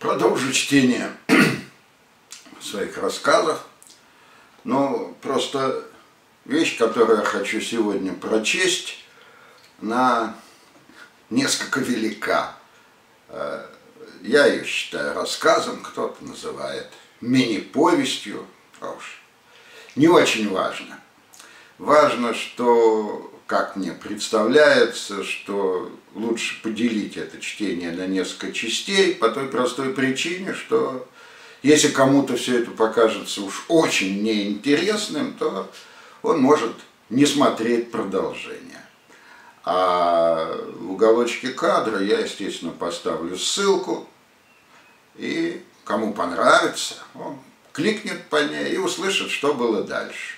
Продолжу чтение своих рассказах. Но просто вещь, которую я хочу сегодня прочесть, на несколько велика. Э, я ее считаю рассказом, кто-то называет мини-повестью, а уж не очень важно. Важно, что, как мне представляется, что лучше поделить это чтение на несколько частей по той простой причине, что если кому-то все это покажется уж очень неинтересным, то он может не смотреть продолжение. А в уголочке кадра я, естественно, поставлю ссылку, и кому понравится, он кликнет по ней и услышит, что было дальше.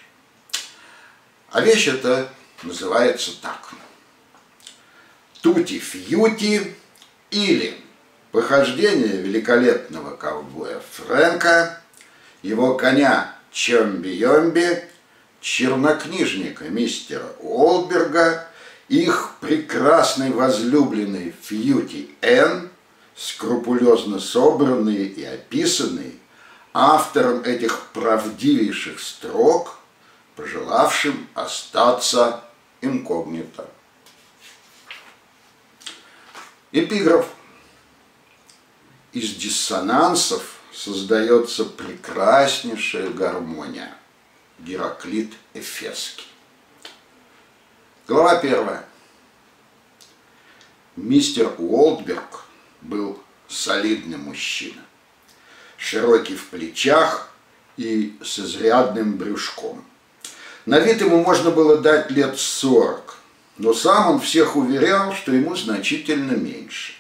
А вещь эта называется так. Тути-фьюти или похождение великолепного ковбоя Фрэнка, его коня Чомби-Йомби, чернокнижника мистера Уолберга, их прекрасной возлюбленной Фьюти Н, скрупулезно собранные и описанные, автором этих правдивейших строк, пожелавшим остаться инкогнито. Эпиграф. Из диссонансов создается прекраснейшая гармония. Гераклит Эфесский. Глава первая. Мистер Уолтберг был солидный мужчина, широкий в плечах и с изрядным брюшком. На вид ему можно было дать лет сорок, но сам он всех уверял, что ему значительно меньше.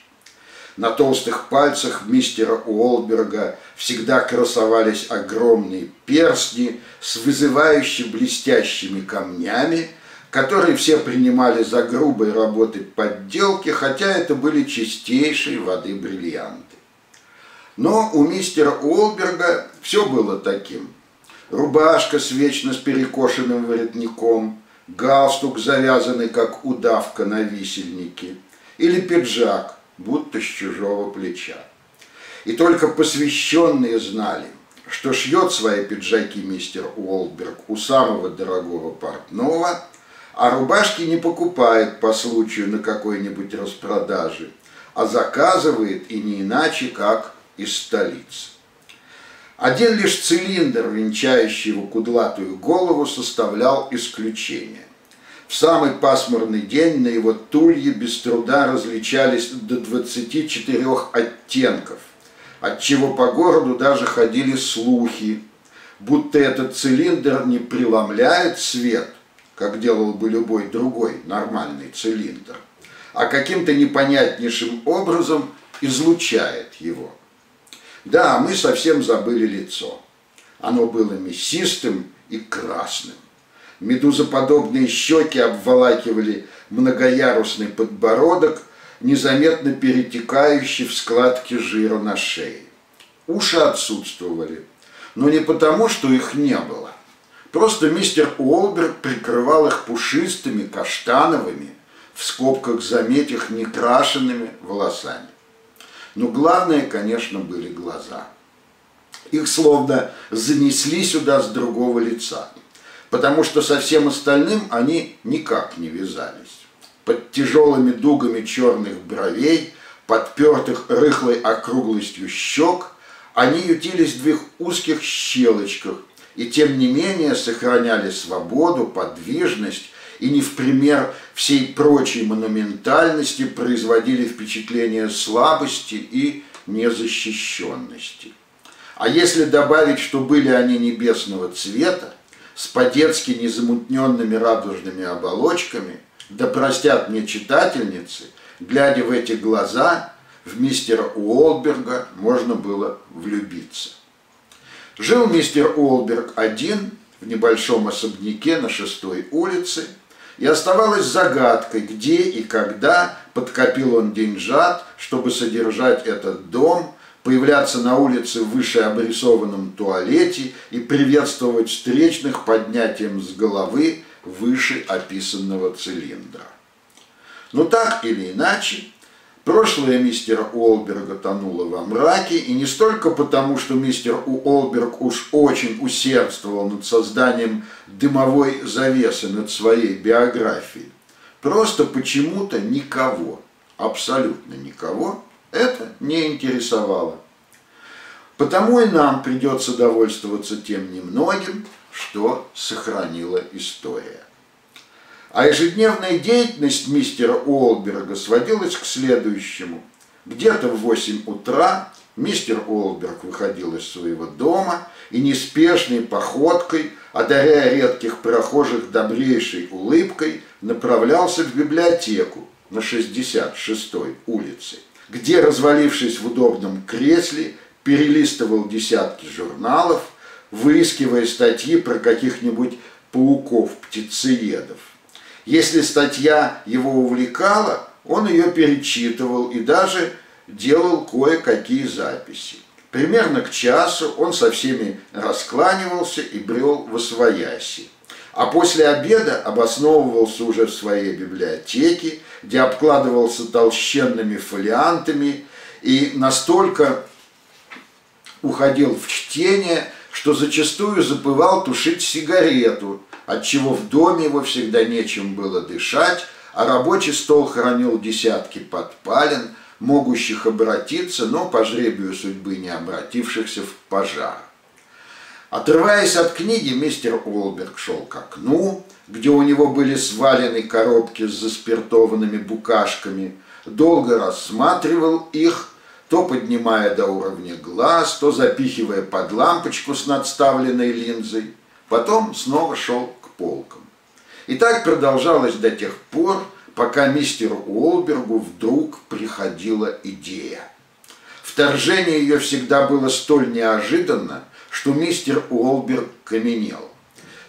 На толстых пальцах мистера Уолберга всегда красовались огромные перстни с вызывающе блестящими камнями, которые все принимали за грубые работы подделки, хотя это были чистейшие воды бриллианты. Но у мистера Уолберга все было таким. Рубашка с вечно с перекошенным воротником, галстук, завязанный как удавка на висельнике, или пиджак, будто с чужого плеча. И только посвященные знали, что шьет свои пиджаки мистер Уолберг у самого дорогого портного, а рубашки не покупает по случаю на какой-нибудь распродаже, а заказывает и не иначе, как из столицы. Один лишь цилиндр, венчающий его кудлатую голову, составлял исключение. В самый пасмурный день на его тулье без труда различались до 24 оттенков, отчего по городу даже ходили слухи, будто этот цилиндр не преломляет свет, как делал бы любой другой нормальный цилиндр, а каким-то непонятнейшим образом излучает его. Да, мы совсем забыли лицо. Оно было мясистым и красным. Медузоподобные щеки обволакивали многоярусный подбородок, незаметно перетекающий в складки жира на шее. Уши отсутствовали, но не потому, что их не было. Просто мистер Уолберг прикрывал их пушистыми, каштановыми, в скобках заметь их некрашенными волосами. Но главное, конечно, были глаза. Их словно занесли сюда с другого лица, потому что со всем остальным они никак не вязались. Под тяжелыми дугами черных бровей, подпертых рыхлой округлостью щек, они ютились в двух узких щелочках, и тем не менее сохраняли свободу, подвижность и не в пример всей прочей монументальности производили впечатление слабости и незащищенности. А если добавить, что были они небесного цвета, с по-детски незамутненными радужными оболочками, да простят мне читательницы, глядя в эти глаза, в мистера Уолберга можно было влюбиться. Жил мистер Уолберг один в небольшом особняке на шестой улице – и оставалось загадкой, где и когда подкопил он деньжат, чтобы содержать этот дом, появляться на улице в вышеобрисованном туалете и приветствовать встречных поднятием с головы выше описанного цилиндра. Но так или иначе, Прошлое мистера Уолберга тонуло во мраке, и не столько потому, что мистер Уолберг уж очень усердствовал над созданием дымовой завесы над своей биографией. Просто почему-то никого, абсолютно никого, это не интересовало. Потому и нам придется довольствоваться тем немногим, что сохранила история. А ежедневная деятельность мистера Уолберга сводилась к следующему. Где-то в 8 утра мистер Уолберг выходил из своего дома и неспешной походкой, одаряя редких прохожих добрейшей улыбкой, направлялся в библиотеку на 66-й улице, где, развалившись в удобном кресле, перелистывал десятки журналов, выискивая статьи про каких-нибудь пауков-птицеедов. Если статья его увлекала, он ее перечитывал и даже делал кое-какие записи. Примерно к часу он со всеми раскланивался и брел в освояси. А после обеда обосновывался уже в своей библиотеке, где обкладывался толщенными фолиантами и настолько уходил в чтение, что зачастую забывал тушить сигарету, отчего в доме его всегда нечем было дышать, а рабочий стол хранил десятки подпален, могущих обратиться, но по жребию судьбы не обратившихся в пожар. Отрываясь от книги, мистер Уолберг шел к окну, где у него были свалены коробки с заспиртованными букашками, долго рассматривал их, то поднимая до уровня глаз, то запихивая под лампочку с надставленной линзой, потом снова шел к полкам. И так продолжалось до тех пор, пока мистеру Уолбергу вдруг приходила идея. Вторжение ее всегда было столь неожиданно, что мистер Уолберг каменел.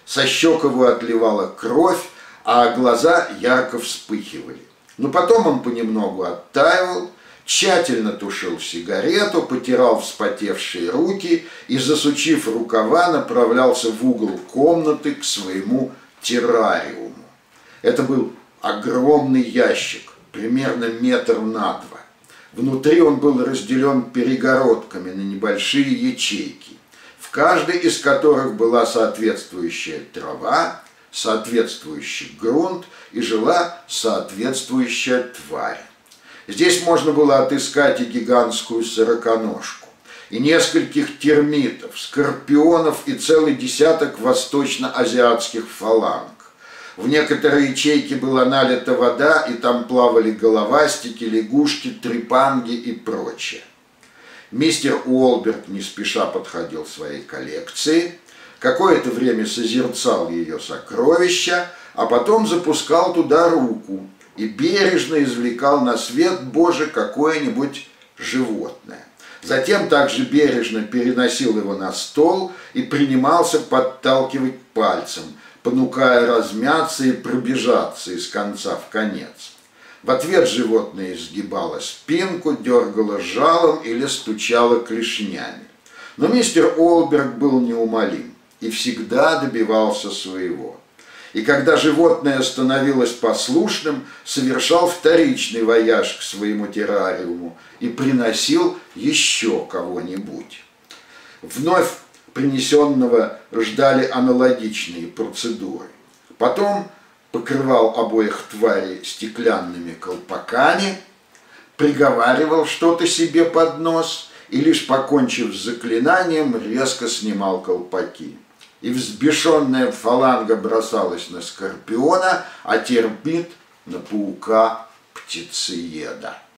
Со щек его отливала кровь, а глаза ярко вспыхивали. Но потом он понемногу оттаивал, тщательно тушил сигарету, потирал вспотевшие руки и, засучив рукава, направлялся в угол комнаты к своему террариуму. Это был огромный ящик, примерно метр на два. Внутри он был разделен перегородками на небольшие ячейки, в каждой из которых была соответствующая трава, соответствующий грунт и жила соответствующая тварь. Здесь можно было отыскать и гигантскую сороконожку, и нескольких термитов, скорпионов и целый десяток восточно-азиатских фаланг. В некоторые ячейки была налита вода, и там плавали головастики, лягушки, трепанги и прочее. Мистер Уолберт не спеша подходил своей коллекции, какое-то время созерцал ее сокровища, а потом запускал туда руку и бережно извлекал на свет Божий какое-нибудь животное. Затем также бережно переносил его на стол и принимался подталкивать пальцем, понукая размяться и пробежаться из конца в конец. В ответ животное изгибало спинку, дергало жалом или стучало клешнями. Но мистер Олберг был неумолим и всегда добивался своего и когда животное становилось послушным, совершал вторичный вояж к своему террариуму и приносил еще кого-нибудь. Вновь принесенного ждали аналогичные процедуры. Потом покрывал обоих тварей стеклянными колпаками, приговаривал что-то себе под нос и лишь покончив с заклинанием, резко снимал колпаки и взбешенная фаланга бросалась на скорпиона, а терпит на паука птицееда.